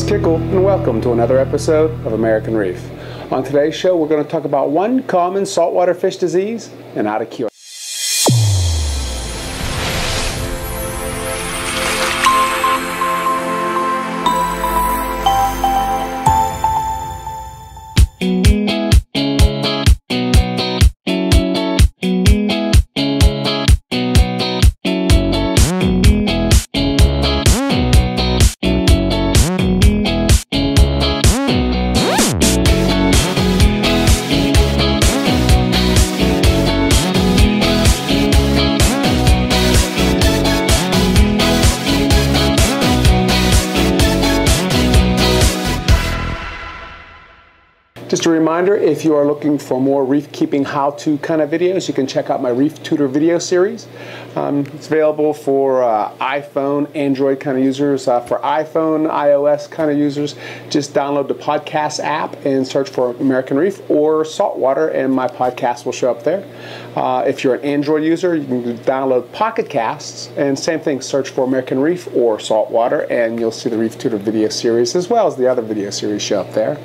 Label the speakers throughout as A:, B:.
A: Alex Kickle, and welcome to another episode of American Reef. On today's show, we're going to talk about one common saltwater fish disease and how to cure Just a reminder, if you are looking for more reef keeping how-to kind of videos, you can check out my Reef Tutor video series. Um, it's available for uh, iPhone, Android kind of users. Uh, for iPhone, iOS kind of users, just download the podcast app and search for American Reef or Saltwater, and my podcast will show up there. Uh, if you're an Android user, you can download Pocket Casts, and same thing, search for American Reef or Saltwater, and you'll see the Reef Tutor video series as well as the other video series show up there.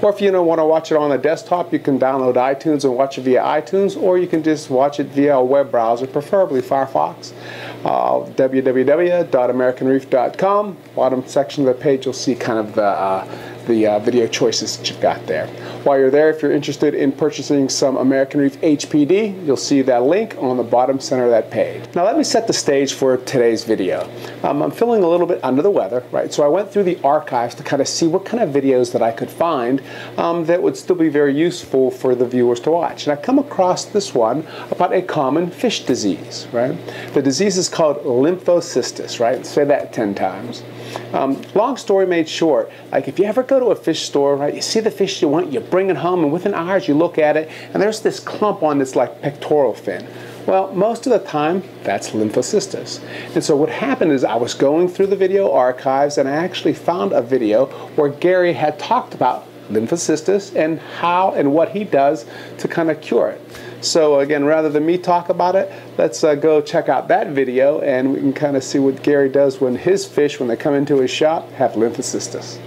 A: Or if you don't want to watch it on a desktop, you can download iTunes and watch it via iTunes, or you can just watch it via a web browser, preferably Firefox. Uh, www.americanreef.com. Bottom section of the page, you'll see kind of the uh, the uh, video choices that you've got there. While you're there, if you're interested in purchasing some American Reef HPD, you'll see that link on the bottom center of that page. Now let me set the stage for today's video. Um, I'm feeling a little bit under the weather, right? So I went through the archives to kind of see what kind of videos that I could find um, that would still be very useful for the viewers to watch. And I come across this one about a common fish disease, right? The disease is called lymphocystis, right? Say that 10 times. Um, long story made short, like if you ever go to a fish store, right, you see the fish you want, you bring it home, and within hours you look at it, and there's this clump on this like pectoral fin. Well, most of the time, that's lymphocystis. And so what happened is I was going through the video archives and I actually found a video where Gary had talked about lymphocystis and how and what he does to kind of cure it. So again, rather than me talk about it, let's uh, go check out that video and we can kind of see what Gary does when his fish, when they come into his shop, have lymphocystis.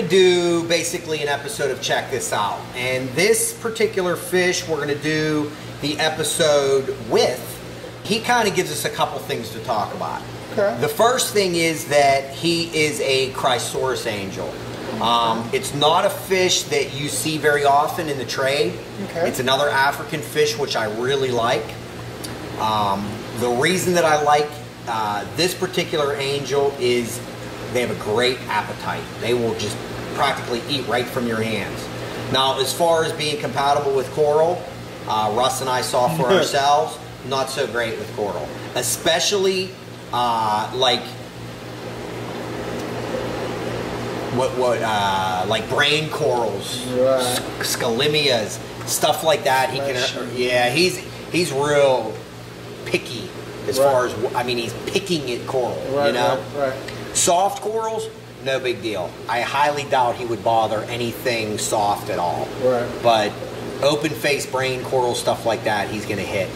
B: Going to do basically an episode of Check This Out. And this particular fish, we're going to do the episode with. He kind of gives us a couple things to talk about.
A: Okay.
B: The first thing is that he is a Chrysurus angel. Um, it's not a fish that you see very often in the trade.
A: Okay.
B: It's another African fish which I really like. Um, the reason that I like uh, this particular angel is they have a great appetite. They will just practically eat right from your hands. Now, as far as being compatible with coral, uh, Russ and I saw for ourselves, not so great with coral. Especially uh, like what what uh, like brain corals,
A: Right.
B: scolymias, stuff like that. He can, yeah, he's he's real picky as
A: Right.
B: far as I mean, he's picking at coral.
A: Right,
B: you know,
A: right, right.
B: Soft corals, no big deal. I highly doubt he would bother anything soft at all.
A: Right.
B: But open face brain coral stuff like that, he's gonna hit.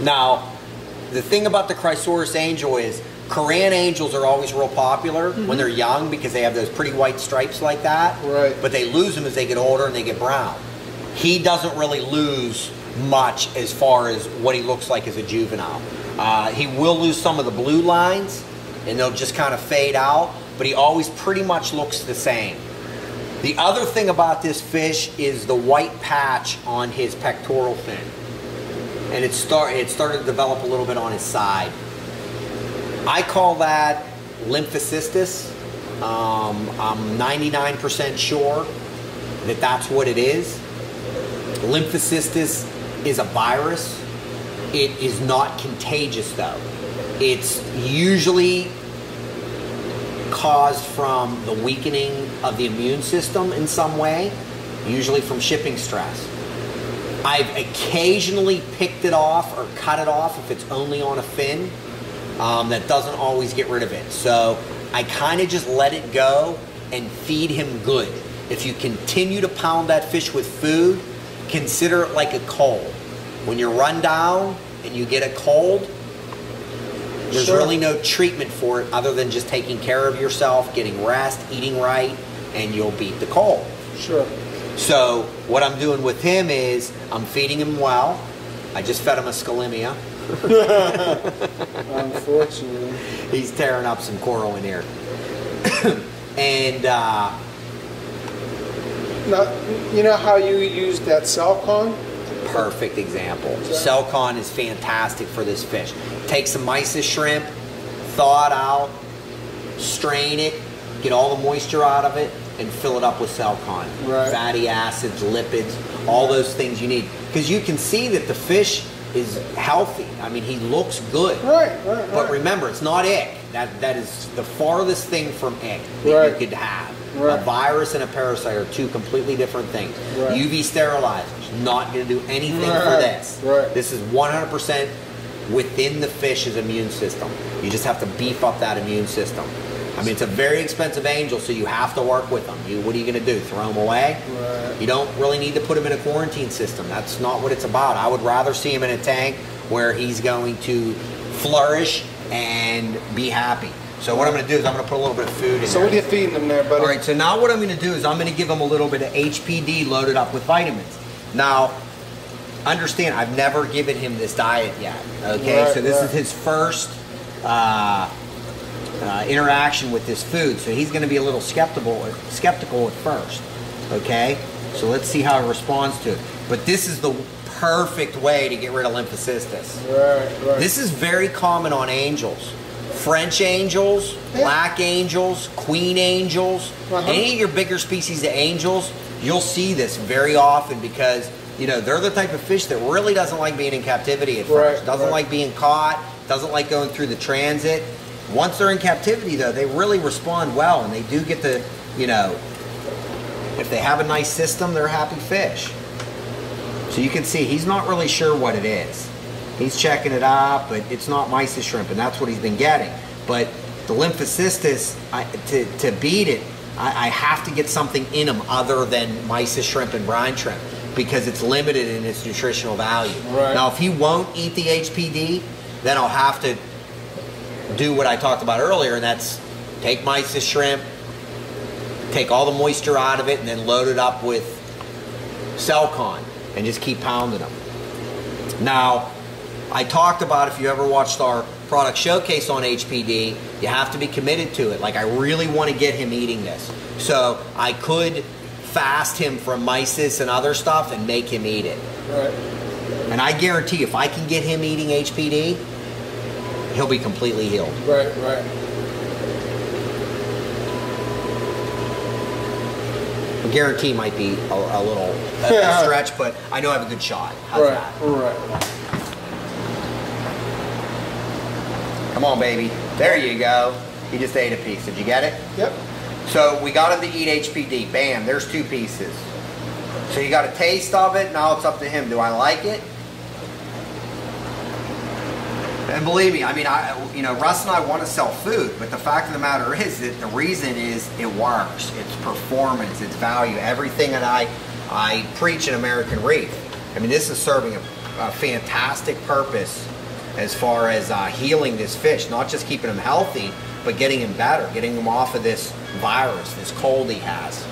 B: Now, the thing about the Chrysurus angel is Koran angels are always real popular when they're young because they have those pretty white stripes like that.
A: Right.
B: But they lose them as they get older and they get brown. He doesn't really lose much as far as what he looks like as a juvenile. Uh, he will lose some of the blue lines and they'll just kind of fade out, but he always pretty much looks the same. The other thing about this fish is the white patch on his pectoral fin. And it, start, it started to develop a little bit on his side. I call that lymphocystis. Um, I'm 99% sure that that's what it is. Lymphocystis is a virus. It is not contagious though. It's usually caused from the weakening of the immune system in some way, usually from shipping stress. I've occasionally picked it off or cut it off if it's only on a fin. Um, that doesn't always get rid of it. So I kind of just let it go and feed him good. If you continue to pound that fish with food, consider it like a cold. When you're run down and you get a cold, there's
C: Sure.
B: really no treatment for it other than just taking care of yourself, getting rest, eating right, and you'll beat the cold.
C: Sure.
B: So what I'm doing with him is I'm feeding him well. I just fed him a scolymia.
C: Unfortunately.
B: He's tearing up some coral in here. and uh,
C: Now, you know how you use that Selcon?
B: Perfect example. Selcon is fantastic for this fish. Take some mysis shrimp, thaw it out, strain it, get all the moisture out of it, and fill it up with Selcon.
C: Right.
B: Fatty acids, lipids, all those things you need. Because you can see that the fish is healthy. I mean, he looks good.
C: Right, right, right.
B: But remember, it's not ick. That that is the farthest thing from ick that
C: Right.
B: you could have.
C: Right.
B: A virus and a parasite are two completely different things.
C: Right.
B: UV sterilizer is not going to do anything for this.
C: right.
B: This is 100% within the fish's immune system. You just have to beef up that immune system. I mean, it's a very expensive angel, so you have to work with them. You, what are you going to do? Throw them away?
C: Right.
B: You don't really need to put him in a quarantine system. That's not what it's about. I would rather see him in a tank where he's going to flourish and be happy. So what I'm going to do is I'm going to put a little bit of food in
C: So
B: there.
C: what are you feeding them there, buddy?
B: All right, so now what I'm going to do is I'm going to give him a little bit of HPD loaded up with vitamins. Now, understand, I've never given him this diet yet. Okay,
C: Right,
B: so this
C: right.
B: is his first uh, uh, interaction with this food, so he's going to be a little skeptical skeptical at first. Okay, so let's see how he responds to it. But this is the perfect way to get rid of lymphocystis.
C: Right, right.
B: This is very common on angels. French angels, black angels, queen angels,
C: Uh-huh.
B: any of your bigger species of angels, you'll see this very often because you know they're the type of fish that really doesn't like being in captivity at first.
C: Right,
B: doesn't
C: right.
B: like being caught, doesn't like going through the transit. Once they're in captivity though, they really respond well and they do get the, you know, if they have a nice system, they're happy fish. So you can see he's not really sure what it is. He's checking it out, but it's not mysis shrimp, and that's what he's been getting. But the lymphocystis, I, to, to beat it, I, I have to get something in him other than mysis shrimp and brine shrimp because it's limited in its nutritional value.
C: Right.
B: Now, if he won't eat the HPD, then I'll have to do what I talked about earlier, and that's take mysis shrimp, take all the moisture out of it, and then load it up with Selcon and just keep pounding them. Now, I talked about if you ever watched our product showcase on HPD, you have to be committed to it. Like, I really want to get him eating this. So, I could fast him from mysis and other stuff and make him eat it.
C: Right.
B: And I guarantee if I can get him eating HPD, he'll be completely healed.
C: Right, right.
B: A guarantee might be a, a little a, a stretch, but I know I have a good shot. How's
C: Right,
B: that?
C: right.
B: Come on, baby. There you go. He just ate a piece. Did you get it?
C: Yep.
B: So we got him to eat HPD. Bam, there's two pieces. So you got a taste of it. Now it's up to him. Do I like it? And believe me, I mean, I, you know, Russ and I want to sell food, but the fact of the matter is that the reason is it works. It's performance, it's value, everything that I, I preach in American Reef. I mean, this is serving a, a fantastic purpose as far as uh, healing this fish, not just keeping him healthy, but getting him better, getting him off of this virus, this cold he has.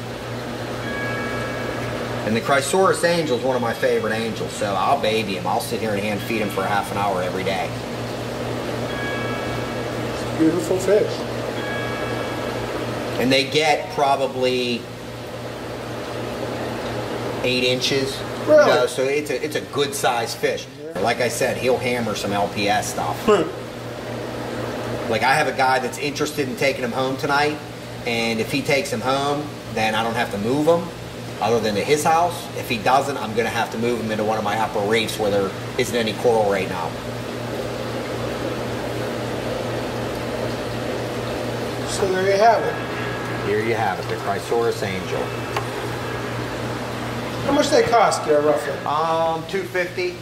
B: And the Chrysurus angel is one of my favorite angels, so I'll baby him. I'll sit here and hand feed him for half an hour every day.
C: Beautiful fish.
B: and they get probably eight inches. You
C: Really?
B: know, so it's a it's a good sized fish. Like I said, he'll hammer some LPS stuff. like I have a guy that's interested in taking him home tonight, And if he takes him home, then I don't have to move him other than to his house. If he doesn't, I'm going to have to move him into one of my upper reefs where there isn't any coral right now.
C: So there you have it.
B: Here you have it, the Chrysurus angel.
C: How much they cost, there roughly?
B: Um, 250